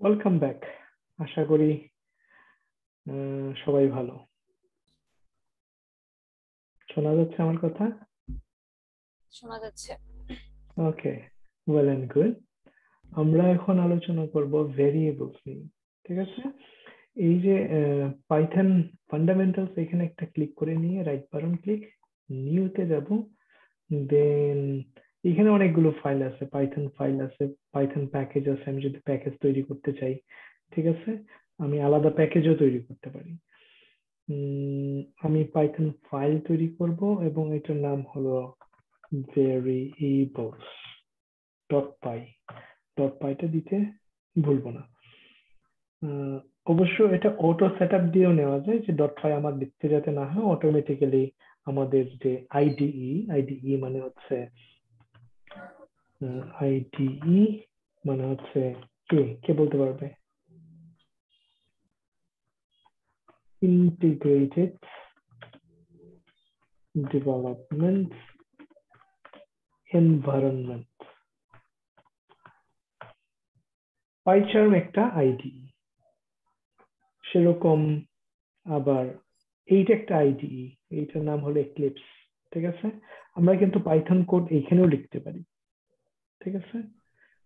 Welcome back আশা করি সবাই ভালো। শোনা যাচ্ছে আমার কথা? শোনা যাচ্ছে। ওকে ওয়েল এন্ড গুড আমরা এখন আলোচনা করব ভেরিয়েবলস নিয়ে ঠিক আছে? এই যে পাইথন ফান্ডামেন্টালস এখানে একটা ক্লিক করে নিয়ে রাইট বাটন ক্লিক নিউতে যাব। দেন এখানে অনেকগুলো ফাইল আছে পাইথন ফাইল আছে পাইথন প্যাকেজ আছে, আমি যদি প্যাকেজ তৈরি করতে চাই, ঠিক আছে? আমি আলাদা প্যাকেজও তৈরি করতে পারি। আমি পাইথন ফাইল তৈরি করব এবং এটার নাম হলো ভেরিয়েবলস ডট পাই ডট পাইটা দিতে ভুলবো না। অবশ্য এটা অটো সেট আপ দিয়েও নেওয়া যায় যে ডট পাই আমার লিখতে যাতে না হয় অটোমেটিক্যালি আমাদের যে আইডিই আইডিই মানে হচ্ছে আইডিই মানে হচ্ছে কে? কে বলতে পারবে? ইন্টিগ্রেটেড ডেভেলপমেন্ট এনভায়রনমেন্ট পাইচার্ম একটা আইডি সেরকম আবার এইটা একটা আইডি এইটার নাম হলো এক্লিপস ঠিক আছে? আমরা কিন্তু পাইথন কোড এইখানেও লিখতে পারি। ঠিক আছে?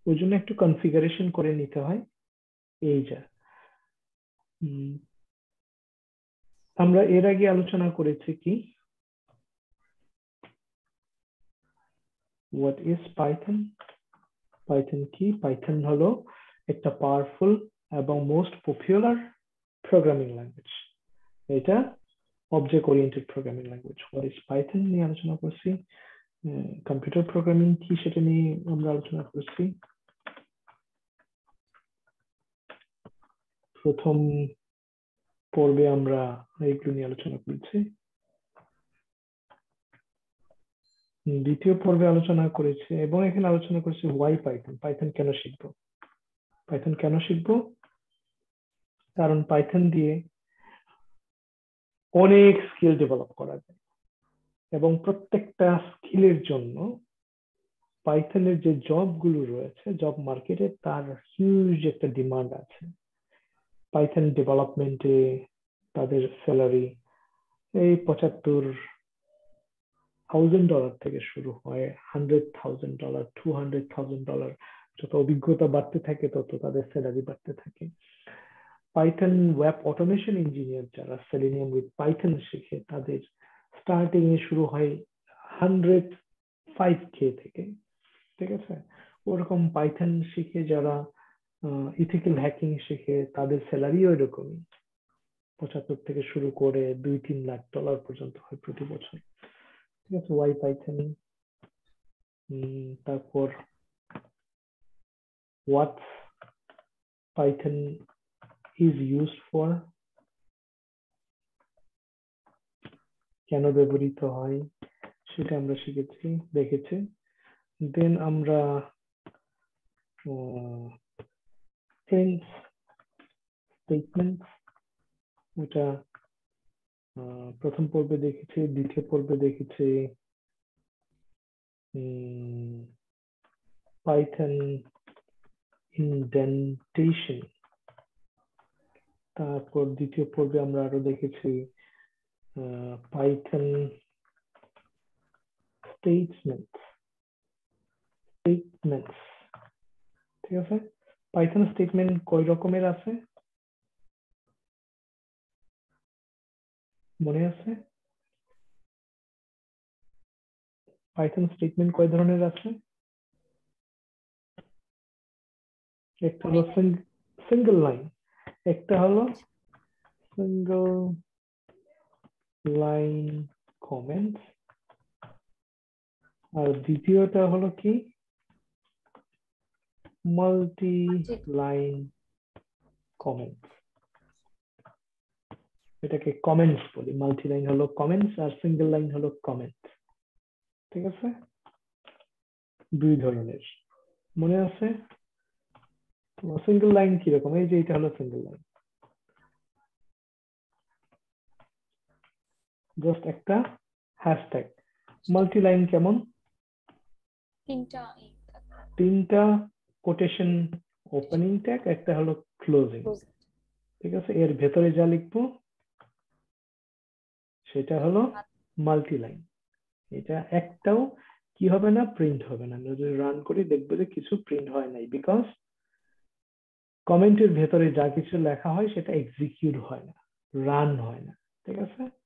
ওই জন্য একটু কনফিগারেশন করে নিতে হয়। এই যা। আমরা এর আগে আলোচনা করেছি কি? হোয়াট ইজ পাইথন পাইথন কি? পাইথন হলো একটা পাওয়ারফুল এবং মোস্ট পপুলার প্রোগ্রামিং ল্যাঙ্গুয়েজ এটা object oriented programming language what is Python নিয়ে আলোচনা করছি? কম্পিউটার প্রোগ্রামিং কি সেটা নিয়ে আমরা আলোচনা করছি। প্রথম পর্বে আমরা এইগুলো নিয়ে আলোচনা করেছি। দ্বিতীয় পর্বে আলোচনা করেছে এবং এখানে আলোচনা করেছে ওয়াই পাইথন পাইথন কেন শিখব? পাইথন কেন শিখব? কারণ পাইথন দিয়ে অনেক স্কিল ডেভেলপ করা যায়। এবং প্রত্যেকটা স্কিলের জন্য পাইথনের যে জবগুলো রয়েছে জব মার্কেটে তার হিউজ একটা ডিমান্ড আছে। পাইথন ডেভেলপমেন্টে তাদের স্যালারি এই পঁচাত্তর থাউজেন্ড ডলার থেকে শুরু হয় hundred thousand dollar to hundred thousand dollar যত অভিজ্ঞতা বাড়তে থাকে, তত তাদের স্যালারি বাড়তে থাকে। পাইথন ওয়েব অটোমেশন ইঞ্জিনিয়ার যারা সেলিনিয়াম উইথ পাইথন শিখে, তাদের স্টার্টিং এ শুরু হয় হান্ড্রেড ফাইভ কে থেকে, ঠিক আছে? ওরকম পাইথন শিখে যারা ইথিক্যাল হ্যাকিং শিখে, তাদের স্যালারিও এরকমই। পঁচাত্তর থেকে শুরু করে দুই তিন লাখ ডলার পর্যন্ত হয় প্রতি বছর। ঠিক আছে? ওয়াই পাইথন তারপর what Python is used for? কেন ব্যবহৃত হয় সেটা আমরা শিখেছি, দেখেছি। দেন আমরা স্টেটমেন্ট ওটা প্রথম পর্বে দেখেছি, দ্বিতীয় পর্বে দেখেছি পাইথন ইনডেন্টেশন তারপর দ্বিতীয় পর্বে আমরা আরও দেখেছি পাইথন স্টেটমেন্ট স্টেটমেন্টস ঠিক আছে? পাইথন স্টেটমেন্ট কয় রকমের আছে? মনে আছে? পাইথন স্টেটমেন্ট কয় ধরনের আছে? একটা হলো সিঙ্গেল লাইন একটা হলো সিঙ্গেল লাইন কমেন্ট আর দ্বিতীয়টা হলো কি? মাল্টি লাইন কমেন্ট এটাকে কমেন্টস বলি। মাল্টি লাইন হলো কমেন্টস আর সিঙ্গেল লাইন হলো কমেন্ট ঠিক আছে? দুই ধরনের। মনে আছে? সিঙ্গেল লাইন কীরকম? এই যে এটা হলো সিঙ্গেল লাইন জাস্ট একটা হ্যাশট্যাগ মাল্টি লাইন কেমন? তিনটা তিনটা কোটেশন ওপেনিং ট্যাগ একটা হলো ক্লোজিং. ঠিক আছে? এর ভেতরে যা লিখব সেটা হলো মাল্টি লাইন এটা একটাও কি হবে না প্রিন্ট হবে না। আমরা যদি রান করি দেখব যে কিছু প্রিন্ট হয় নাই। বিকজ কমেন্টের ভেতরে যা কিছু লেখা হয় সেটা এক্সিকিউট হয় না। রান হয় না। ঠিক আছে?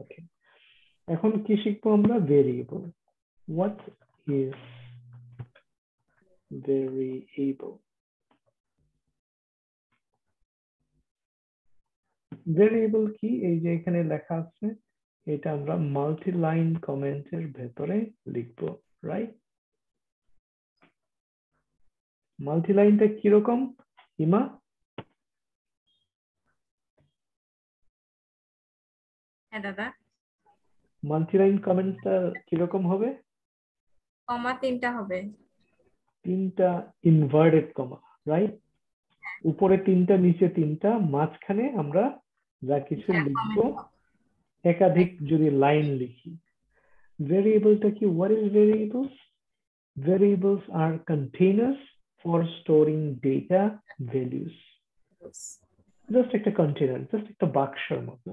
ওকে এখন কি শিখব আমরা? Variable what is variable variable কি? এই যে এখানে লেখা আছে, এটা আমরা মাল্টি লাইন কমেন্টের ভেতরে লিখব রাইট মাল্টি লাইনটা কীরকম? হিমা? হ্যাঁ দাদা। মাল্টি লাইন কমেন্টটা কীরকম হবে? কমা তিনটা হবে। তিনটা ইনভার্টেড কমা রাইট উপরে তিনটা নিচে তিনটা মাঝখানে আমরা যা কিছু হ্যাঁ, লিখব একাধিক যদি লাইন লিখি। ভেরিয়েবলটা কি? What is variables variables are containers for storing data values just একটা কন্টেনার জাস্ট একটা বাক্সের মতো।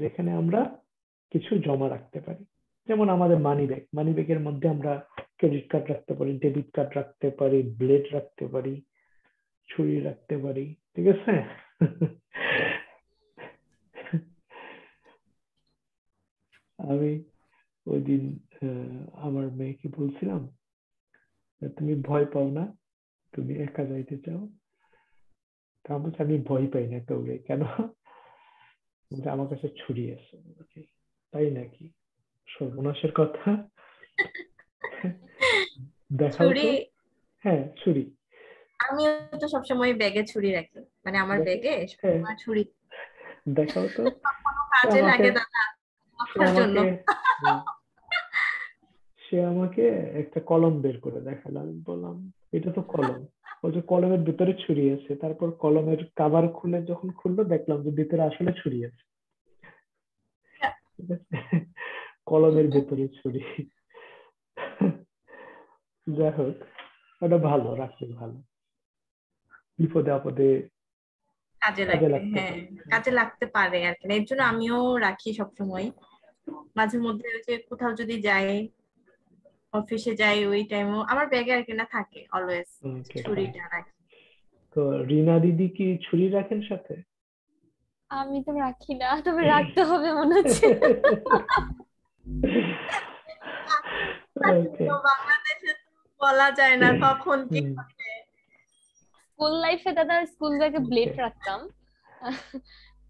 যেখানে আমরা কিছু জমা রাখতে পারি। যেমন আমাদের মানি ব্যাগ মানি ব্যাগের মধ্যে আমরা ক্রেডিট কার্ড রাখতে পারি ডেবিট কার্ড রাখতে পারি ব্লেড রাখতে পারি, ছুরি রাখতে পারি, ঠিক আছে? আমি ওই দিন আমার মেয়েকে বলছিলাম তুমি ভয় পাও না, তুমি একা যাইতে চাও? আমি ভয় পাই না কাউকে কেন? বলছে, আমার কাছে ছুরি আছে। তাই নাকি? সর্বনাশের কথা? ছুরি? হ্যাঁ ছুরি। আমিও তো সবসময় ব্যাগে ছুরি রাখি। মানে আমার ব্যাগে? হ্যাঁ। ছুরি। দেখাও তো। কাজে লাগে দাদা সে জন্য আমাকে সে আমাকে একটা কলম বের করে দেখাল। আমি বললাম এটা তো কলম। বলছে কলমের ভিতরে ছুরি আছে তারপর কলমের কাভার খুলে যখন খুললো দেখলাম যে ভিতরে আসলে ছুরি আছে কলমের ভেতরে ছুরি যাই হোক ওটা ভালো রাখলে ভালো। বিপদে আপদে কাজে লাগে হ্যাঁ কাজে লাগতে পারে আর কি। এর জন্য আমিও রাখি সবসময়। মাঝে মধ্যে ওই যে কোথাও যদি যাই অফিসে যাই ওই টাইমও আমার ব্যাগে আর কিনা থাকে অলওয়েজ ছুরিটা রাখি তো রিনা দিদি কি ছুরি রাখেন সাথে? আমি তো রাখি না তবে রাখতে হবে মনে হচ্ছে. বাংলাদেশে বলা যায় না কখন কি। স্কুল লাইফে দাদা স্কুল ব্যাগে ব্লেড রাখতাম।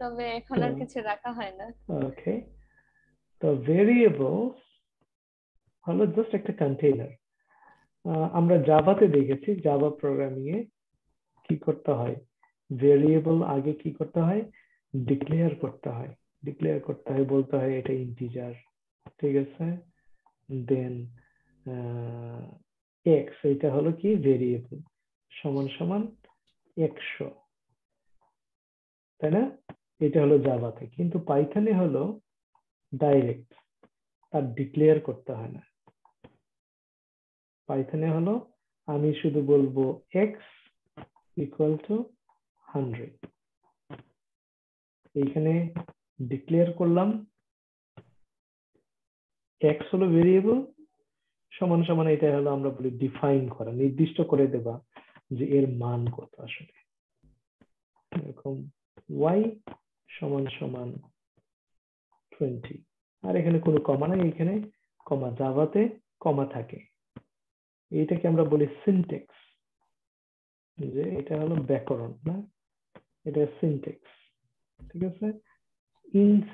তবে এখন আর কিছু রাখা হয় না। ওকে তো ভেরিয়েবলস হলো জাস্ট একটা কন্টেইনার আমরা জাভাতে দেখেছি জাভা প্রোগ্রামিং এ কি করতে হয়? ভেরিয়েবল আগে কি করতে হয়? ডিক্লেয়ার করতে হয়। ডিক্লেয়ার করতে হয়, বলতে হয় এটা ইন্টিজার ঠিক আছে? দেন এক্স এটা হলো কি? ভেরিয়েবল সমান সমান একশো। তাই না? এটা হলো জাভাতে কিন্তু পাইথনে হলো ডাইরেক্ট তার ডিক্লেয়ার করতে হয় না। পাইথনে হলো, আমি শুধু বলব এক্স ইকুয়াল টু হান্ড্রেড এইখানে ডিক্লেয়ার করলাম এক্স হলো ভেরিয়েবল সমান সমান এটা হলো আমরা বলি ডিফাইন করা, নির্দিষ্ট করে দেবা যে এর মান কত আসলে। এরকম ওয়াই সমান সমান টোয়েন্টি আর এখানে কোনো কমা নাই, এখানে কমা জাভাতে কমা থাকে। এইটাকে আমরা বলি সিনটেক্স যে এটা হলো ব্যাকরণ, না? এটা সিনটেক্স ঠিক আছে? ইনস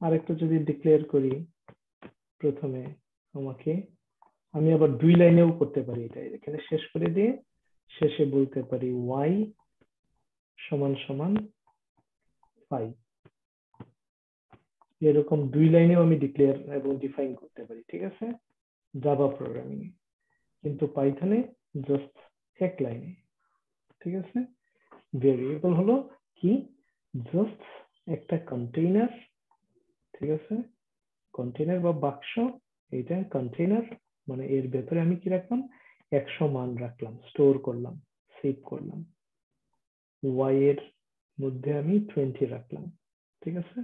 আরেকটা যদি ডিক্লেয়ার করি প্রথমে আমাকে, আমি আবার দুই লাইনেও করতে পারি এটা। এখানে শেষ করে দিয়ে শেষে বলতে পারি ওয়াই সমান সমান ফাইভ এরকম দুই লাইনেও আমি ডিক্লেয়ার এবং ডিফাইন করতে পারি, ঠিক আছে? জাভা প্রোগ্রামিং কিন্তু পাইথনে জাস্ট এক লাইনে, ঠিক আছে? ভেরিয়েবল হলো কি? জাস্ট একটা কন্টেইনার ঠিক আছে? কন্টেইনার বা বাক্স এটা কন্টেইনার মানে এর ভেতরে আমি কি রাখলাম? একশো মান রাখলাম স্টোর করলাম সেভ করলাম। ওয়াই এর মধ্যে আমি টোয়েন্টি রাখলাম, ঠিক আছে?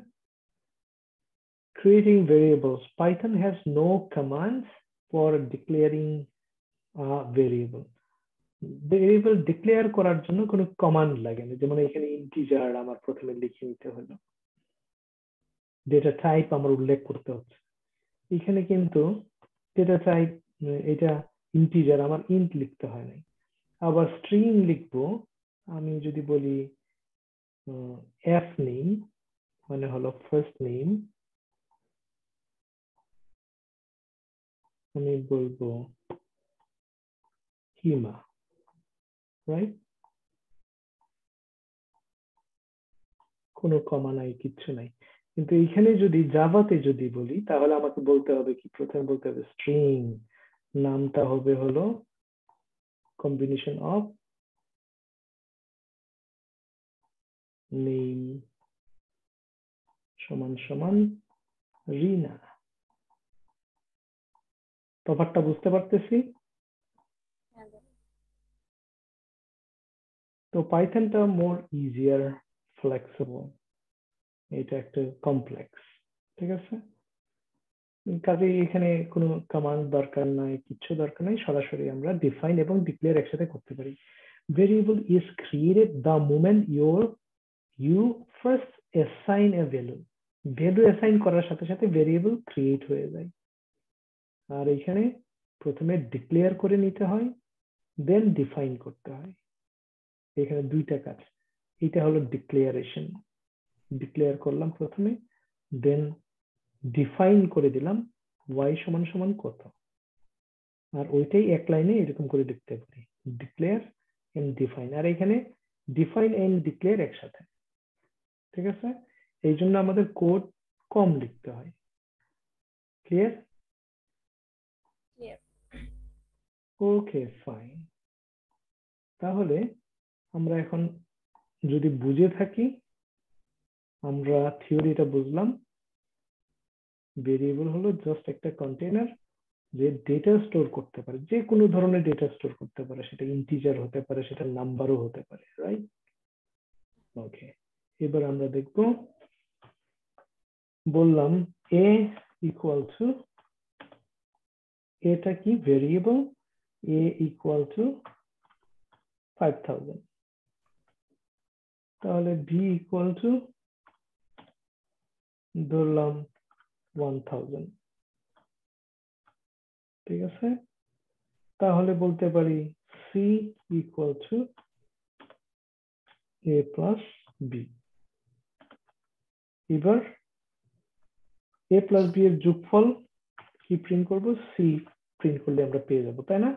creating variables, python has no commands for declaring variable. Variable declare করার জন্য কোনো কমান্ড লাগে না। যেমন এখানে ইন্টিজার আমার প্রথমে লিখে নিতে হলো। ডেটা টাইপ আমার উল্লেখ করতে হচ্ছে। এখানে কিন্তু ডেটা টাইপ এটা ইন্টিজার আমার ইন্ট লিখতে হয় নাই। আবার স্ট্রিং লিখব। আমি যদি বলি এফ নেম মানে হলো ফার্স্ট নেম আমি বলব হিমা রাইট কোনো কমা নাই, কিচ্ছু নাই। কিন্তু এইখানে যদি জাভাতে যদি বলি, তাহলে আমাকে বলতে হবে কি? প্রথমে বলতে হবে স্ট্রিং নামটা হবে হলো কম্বিনেশন অফ নেম সমান সমান রিনা তফাৎটা বুঝতে পারতেছি? তো পাইথনটা মোর ইজিয়ার ফ্লেক্সিবল এটা একটা কমপ্লেক্স ঠিক আছে? কাজে এখানে কোনো কমান্ড দরকার নাই কিছু দরকার নাই, সরাসরি আমরা ডিফাইন এবং ডিক্লেয়ার একসাথে করতে পারি। Variable is created the moment your you first assign a value value assign করার সাথে সাথে ভেরিয়েবল ক্রিয়েট হয়ে যায়। আর এখানে প্রথমে ডিক্লেয়ার করে নিতে হয় দেন ডিফাইন করতে হয়। এখানে দুইটা কাজ। এটা হলো ডিক্লেয়ারেশন ডিক্লেয়ার করলাম প্রথমে দেন ডিফাইন করে দিলাম ওয়াই সমান সমান কত। আর ওইটাই এক লাইনে এরকম করে লিখতে পারি। ডিক্লেয়ার এন্ড ডিফাইন আর এখানে ডিফাইন এন্ড ডিক্লেয়ার একসাথে। ঠিক আছে? এই জন্য আমাদের কোড কম লিখতে হয়। ক্লিয়ার ওকে ফাইন তাহলে আমরা এখন যদি বুঝে থাকি, আমরা থিওরিটা বুঝলাম। ভেরিয়েবল হলো জাস্ট একটা কন্টেনার যে ডেটা স্টোর করতে পারে, যে কোনো ধরনের ডেটা স্টোর করতে পারে, সেটা ইন্টিজার হতে পারে, সেটা নাম্বারও হতে পারে রাইট ওকে এবার আমরা দেখব, বললাম এ ইকুয়াল টু এটা কি variable a equal to five thousand তাহলে বি ইকুয়াল টু ধরলাম ওয়ান থাউজেন্ড ঠিক আছে? তাহলে বলতে পারি c equal to a plus b এবার এ প্লাস বি এর যোগফল কি প্রিন্ট করব? সি প্রিন্ট করলে আমরা পেয়ে যাব, তাই না?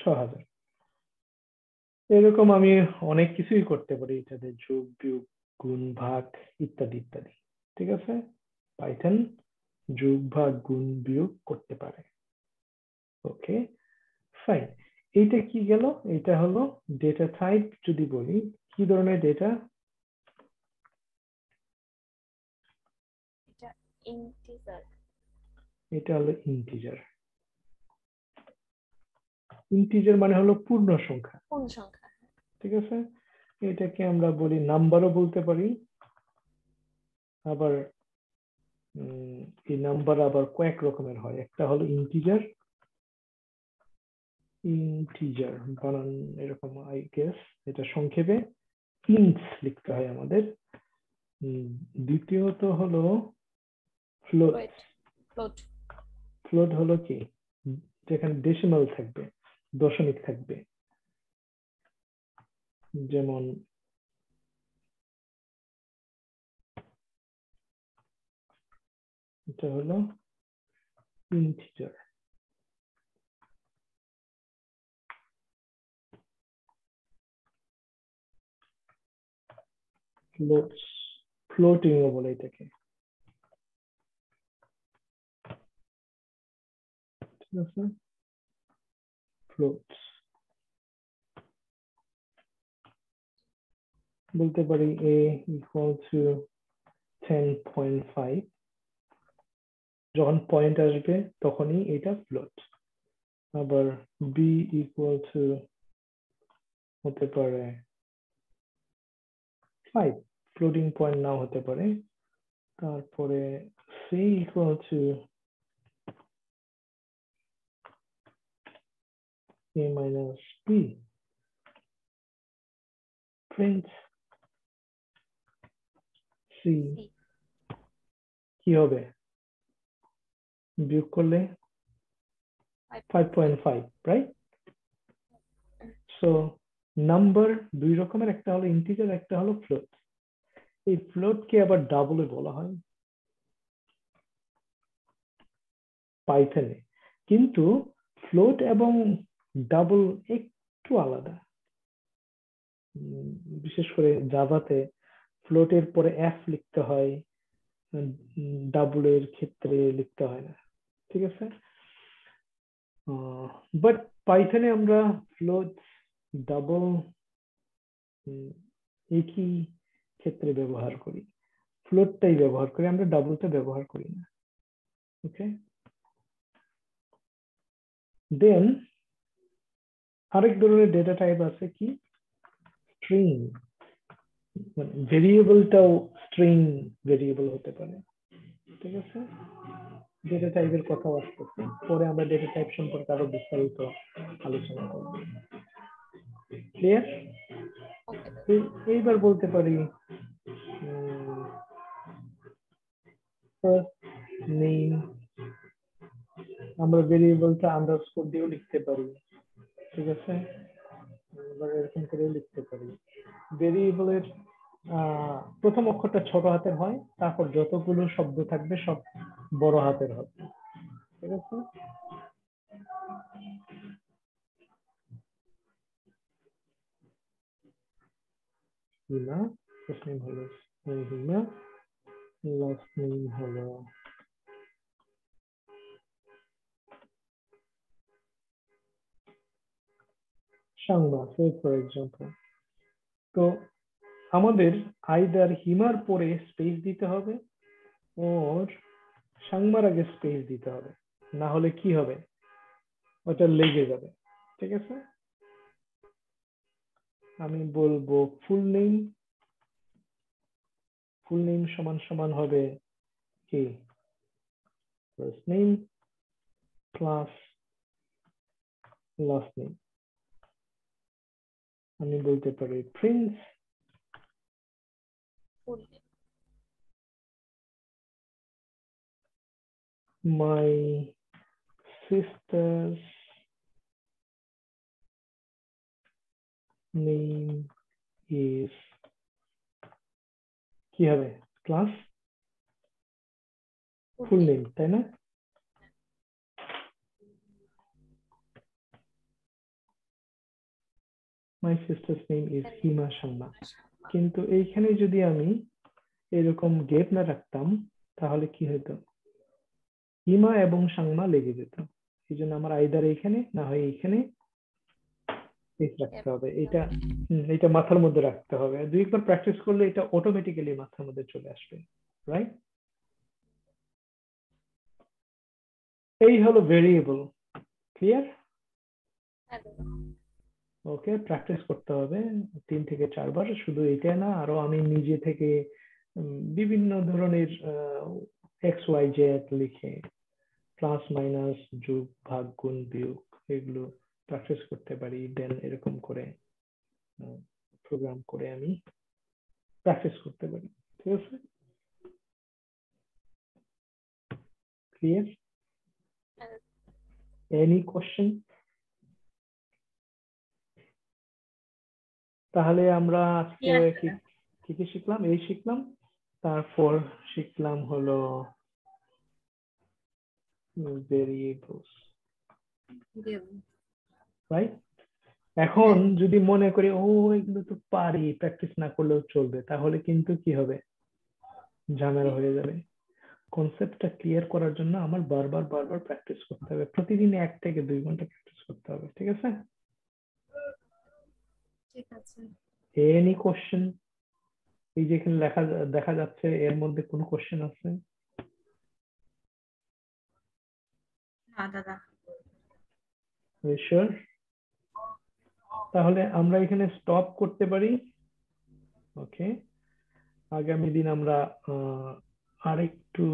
ছ হাজার এরকম আমি অনেক কিছুই করতে পারি এটাতে যোগ বিয়োগ গুণ ভাগ ইত্যাদি ইত্যাদি। ঠিক আছে? পাইথন যোগ ভাগ গুণ বিয়োগ করতে পারে। ওকে ফাইন এইটা কি গেল? এটা হলো ডেটা টাইপ যদি বলি কি ধরনের ডেটা এটা হলো ইন্টিজার ইন্টিজার মানে হলো পূর্ণ সংখ্যা পূর্ণ সংখ্যা ঠিক আছে? এটাকে আমরা বলি নাম্বারও বলতে পারি। আবার এই নাম্বার আবার কয়েক রকমের হয়। একটা হলো ইন্টিজার ইন্টিজার বানান এরকম আই গেস এটা সংক্ষেপে ইন্টস লিখতে হয় আমাদের। দ্বিতীয়ত হলো ফ্লোট ফ্লোট ফ্লোট হলো কি? যেখানে ডেসিমাল থাকবে। দশমিক থাকবে। যেমন এটা হলো ইন্টিজার ফ্লোটিংও বলে এটাকে। ঠিক আছে? ফ্লোটস বলতে পারি a equal to 10.5 যখন পয়েন্ট আসবে, তখনই এটা ফ্লোট আবার বি ইকুয়াল টু হতে পারে ফাইভ ফ্লোটিং পয়েন্ট নাও হতে পারে। তারপরে c equal to a minus b print c. কি হবে বিয়োগ করলে five point five right so number দুই রকমের, একটা হলো ইন্টিজার একটা হলো ফ্লোট এই ফ্লোটকে আবার ডাবলে বলা হয় পাইথনে কিন্তু ফ্লোট এবং ডাবল একটু আলাদা। বিশেষ করে জাভাতে ফ্লোটের পরে এফ লিখতে হয় ডাবলের ক্ষেত্রে লিখতে হয় না, ঠিক আছে? বাট পাইথনে আমরা ফ্লোট ডাবল একই ক্ষেত্রে ব্যবহার করি। ফ্লোটটাই ব্যবহার করি, আমরা ডাবলটা ব্যবহার করি না ওকে দেন আরেক ধরনের ডেটা টাইপ আছে কি? স্ট্রিং মানে ভেরিয়েবলটাও স্ট্রিং ভেরিয়েবল হতে পারে। ঠিক আছে? ডেটা টাইপের কথাও আসতেছে। পরে আমরা ডেটা টাইপ সম্পর্কে আরও বিস্তারিত আলোচনা করব। ক্লিয়ার এইবার বলতে পারি নেম আমরা ভেরিয়েবলটা আন্ডারস্কোর দিয়েও লিখতে পারি। ঠিক আছে? এবার এরকম করে লিখতে পারি। ভেরিয়েবলের প্রথম অক্ষরটা ছোট হাতের হয়, তারপর যতগুলো শব্দ থাকবে সব বড় হাতের হবে। ঠিক আছে? হিমা ফার্স্ট নেম হলো হিমা লাস্ট নেম হলো। সাংবা সে ফর এক্সাম্পল তো আমাদের আইদার হিমার পরে স্পেস দিতে হবে ওর সাংবার আগে স্পেস দিতে হবে। না হলে কি হবে? ওটা লেগে যাবে। ঠিক আছে? আমি বলব ফুল নেম ফুল নেম সমান সমান হবে কি? First name plus last name আমি বলতে পারি Prince my sister's name is, কি হবে? ক্লাস ফুল নেম তাই না? My sister's name is Hima Sharma কিন্তু এইখানে যদি আমি এরকম গেট না রাখতাম, তাহলে কি হতো? হিমা এবং সাংমা লেগে যেত। এই জন্য আমার আইদার এইখানে, না হয় এইখানে রাখতে হবে। এটা এটা মাথার মধ্যে রাখতে হবে। দুই একবার প্র্যাকটিস করলে এটা অটোমেটিক্যালি মাথার মধ্যে চলে আসবে রাইট এই হলো ভেরিয়েবল ক্লিয়ার ওকে প্র্যাকটিস করতে হবে। তিন থেকে চারবার শুধু এটা না আরও আমি নিজে থেকে বিভিন্ন ধরনের এক্স ওয়াই জেড লিখে প্লাস মাইনাস যোগ ভাগ গুণ বিয়োগ এগুলো প্র্যাকটিস করতে পারি। দেন এরকম করে প্রোগ্রাম করে আমি প্র্যাকটিস করতে পারি। ঠিক আছে? ক্লিয়ার এনি কোশ্চেন তাহলে আমরা আজকে কি কি কি শিখলাম? এই শিখলাম। তারপর শিখলাম হলো ভেরিয়েবলস। রাইট এখন যদি মনে করি ও এগুলো তো পারি প্র্যাকটিস না করলেও চলবে তাহলে কিন্তু কি হবে? ঝামেলা হয়ে যাবে। কনসেপ্টটা ক্লিয়ার করার জন্য আমার বারবার বারবার প্র্যাকটিস করতে হবে। প্রতিদিন এক থেকে দুই ঘণ্টা প্র্যাকটিস করতে হবে ঠিক আছে? ঠিক আছে। এনি কোশ্চেন এই যে এখানে লেখা দেখা যাচ্ছে এর মধ্যে কোনো কোশ্চেন আছে? দাদা। শিওর তাহলে আমরা এখানে স্টপ করতে পারি। ওকে আগামী দিন আমরা আরেকটু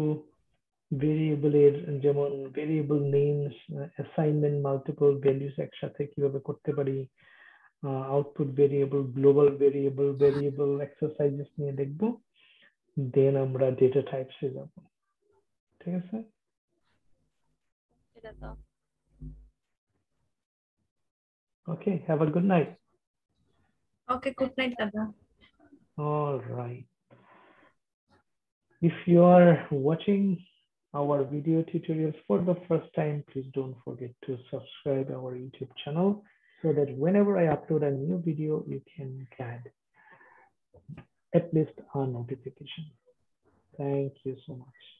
ভেরিয়েবলের যেমন variable names assignment multiple values একসাথে কীভাবে করতে পারি Output variable global variable variable exercises নিয়ে দেখব দেন আমরা ডেটা টাইপসে যাব ঠিক আছে এটা তো okay have a good night okay good night দাদা All right. If you are watching our video tutorials for the first time, please don't forget to subscribe our YouTube channel so that whenever I upload a new video, you can get at least a notification. Thank you so much.